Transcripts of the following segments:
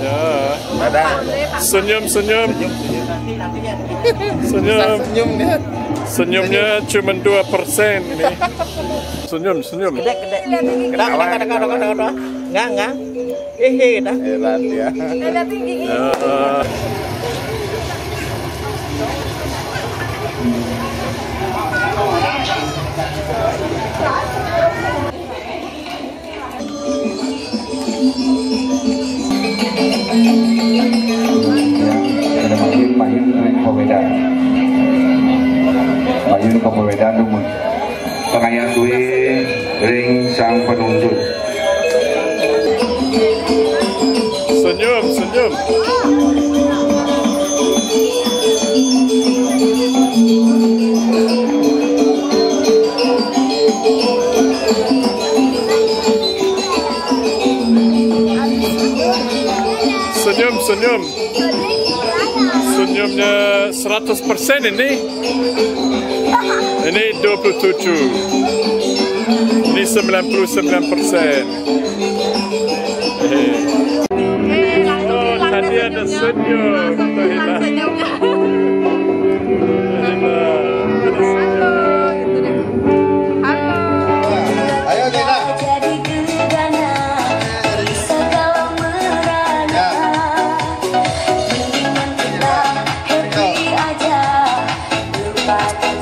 Ya, Ada. senyum senyum senyum Senyum dia. senyumnya cuma dua persen nih. Senyum senyum. Hehe, dah. Ya. Ada tinggi ke pembeda dumun. Pengayaan duit ring sang penuntut. senyum senyum. Senyum senyum. Senyumnya 100% ini. Ini 27. Ini 99%. Hehe. Oh, tadi ada senyum. Senyumnya.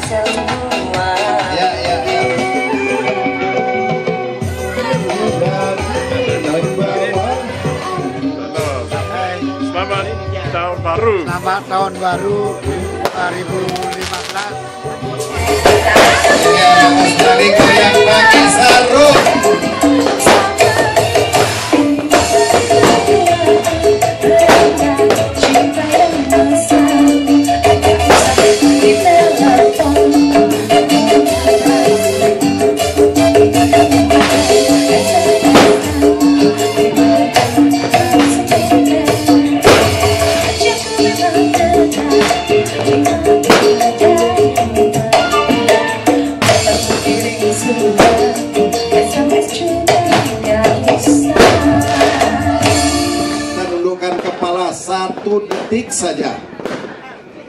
Selamat tahun baru. Selamat tahun baru 2015. Satu detik saja.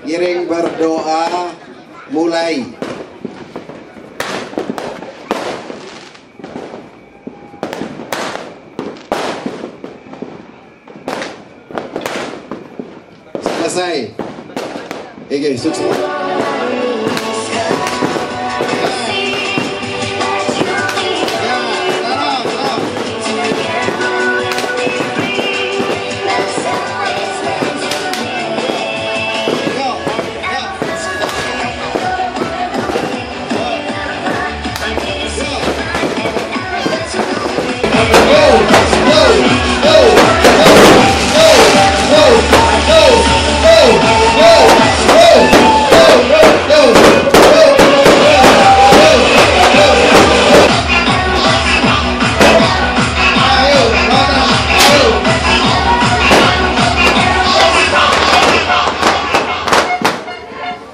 Giring berdoa mulai. Selesai. Oke, sukses.